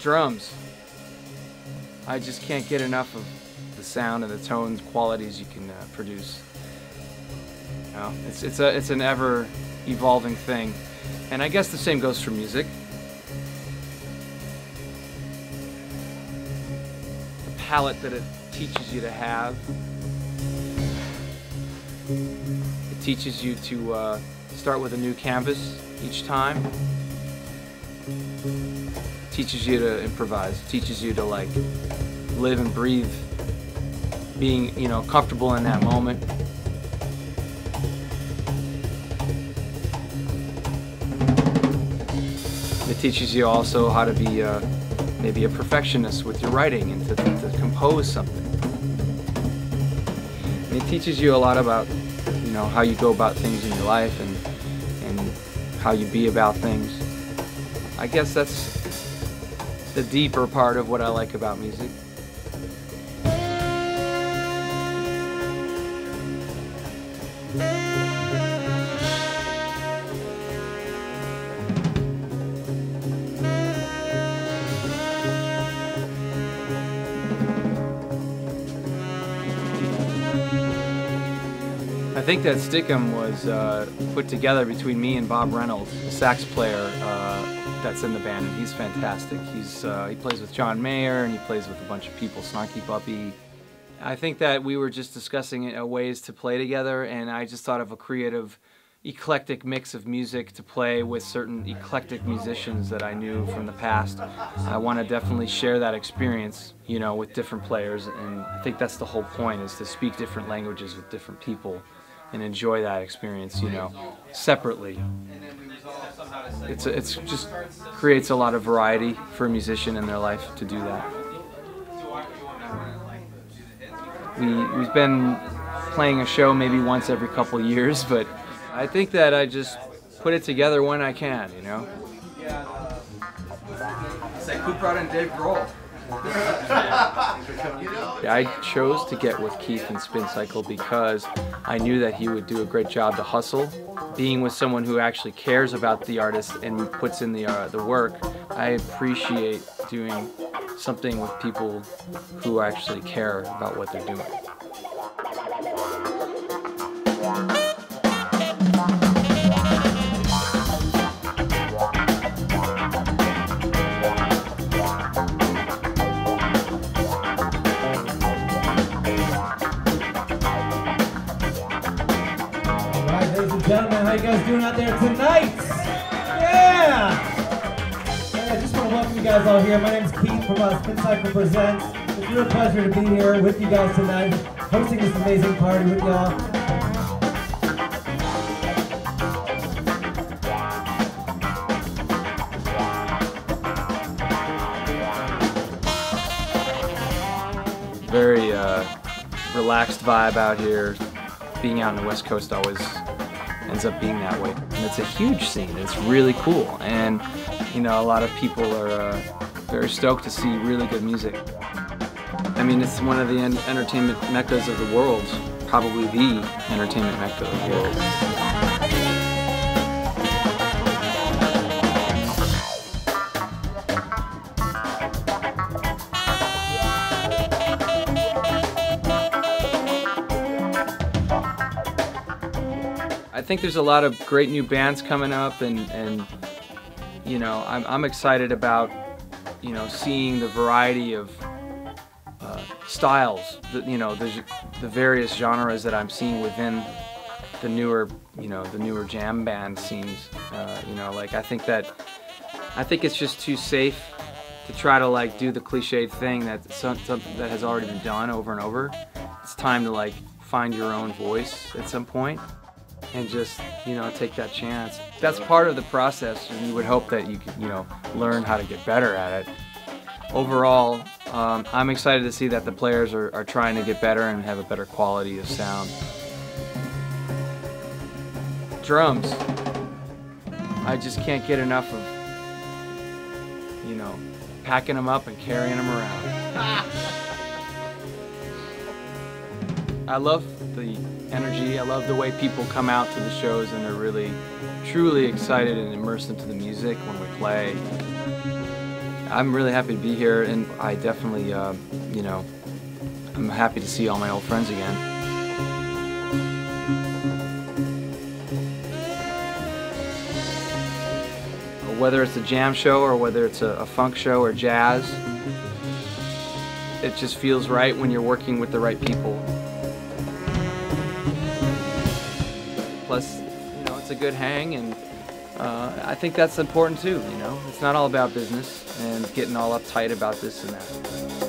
drums. I just can't get enough of the sound and the tones, qualities you can uh, produce. You know, it's it's a it's an ever evolving thing, and I guess the same goes for music. The palette that it teaches you to have. It teaches you to uh, start with a new canvas each time teaches you to improvise, teaches you to like live and breathe, being, you know, comfortable in that moment. It teaches you also how to be uh, maybe a perfectionist with your writing and to, to compose something. And it teaches you a lot about, you know, how you go about things in your life and and how you be about things. I guess that's the deeper part of what I like about music. I think that Stickum was uh, put together between me and Bob Reynolds, the sax player uh, that's in the band, and he's fantastic. He's uh, he plays with John Mayer and he plays with a bunch of people, Snarky Puppy. I think that we were just discussing uh, ways to play together, and I just thought of a creative, eclectic mix of music to play with certain eclectic musicians that I knew from the past. I want to definitely share that experience, you know, with different players, and I think that's the whole point: is to speak different languages with different people and enjoy that experience, you know, separately. It's a, it's just creates a lot of variety for a musician in their life to do that. We we've been playing a show maybe once every couple years, but I think that I just put it together when I can, you know. It's like who brought in Dave Grohl? I chose to get with Keith and Spin Cycle because I knew that he would do a great job to hustle. Being with someone who actually cares about the artist and puts in the uh, the work, I appreciate doing something with people who actually care about what they're doing. Gentlemen, how you guys doing out there tonight? Yeah! Hey, I just want to welcome you guys all here. My name is Keith from uh, Spin Cycle Presents. It's a real pleasure to be here with you guys tonight, hosting this amazing party with y'all. Very uh, relaxed vibe out here. Being out on the West Coast always ends up being that way. And it's a huge scene. It's really cool. And, you know, a lot of people are uh, very stoked to see really good music. I mean, it's one of the en- entertainment meccas of the world. Probably the entertainment mecca of the world. I think there's a lot of great new bands coming up, and and you know I'm I'm excited about you know seeing the variety of uh, styles, the, you know the the various genres that I'm seeing within the newer you know the newer jam band scenes. Uh, you know, like I think that I think it's just too safe to try to like do the cliched thing that some, something that has already been done over and over. It's time to like find your own voice at some point and just you know take that chance. That's part of the process, and you would hope that you could you know learn how to get better at it. Overall, um, I'm excited to see that the players are, are trying to get better and have a better quality of sound. Drums. I just can't get enough of you know packing them up and carrying them around. I love the energy. I love the way people come out to the shows and are really, truly excited and immersed into the music when we play. I'm really happy to be here, and I definitely, uh, you know, I'm happy to see all my old friends again. Whether it's a jam show or whether it's a, a funk show or jazz, it just feels right when you're working with the right people. Plus, you know, it's a good hang, and uh, I think that's important too. You know, it's not all about business and getting all uptight about this and that.